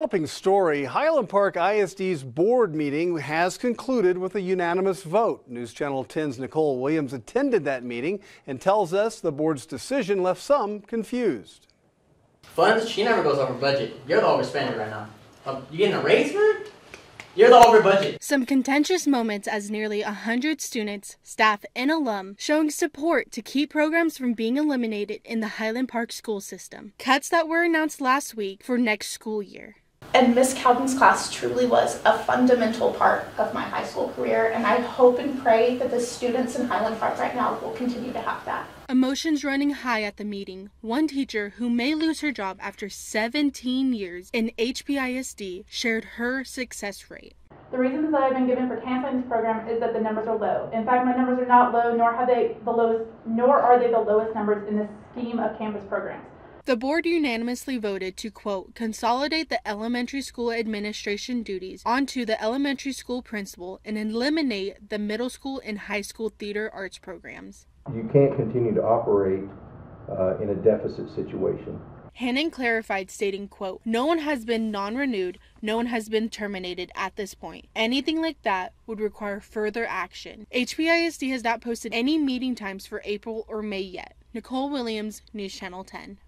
Developing story, Highland Park ISD's board meeting has concluded with a unanimous vote. News Channel 10's Nicole Williams attended that meeting and tells us the board's decision left some confused. Funds, she never goes over budget. You're the overspender right now. Um, you getting a raise for it? You're the over budget. Some contentious moments as nearly 100 students, staff, and alum showing support to keep programs from being eliminated in the Highland Park school system. Cuts that were announced last week for next school year. And Miss Cowden's class truly was a fundamental part of my high school career, and I hope and pray that the students in Highland Park right now will continue to have that. Emotions running high at the meeting. One teacher who may lose her job after 17 years in HPISD shared her success rate. The reasons that I've been given for canceling this program is that the numbers are low. In fact, my numbers are not low, nor have they the lowest, nor are they the lowest numbers in the scheme of campus programs. The board unanimously voted to, quote, consolidate the elementary school administration duties onto the elementary school principal and eliminate the middle school and high school theater arts programs. You can't continue to operate uh, in a deficit situation. Hannon clarified, stating, quote, No one has been non renewed, no one has been terminated at this point. Anything like that would require further action. HPISD has not posted any meeting times for April or May yet. Nicole Williams, News Channel 10.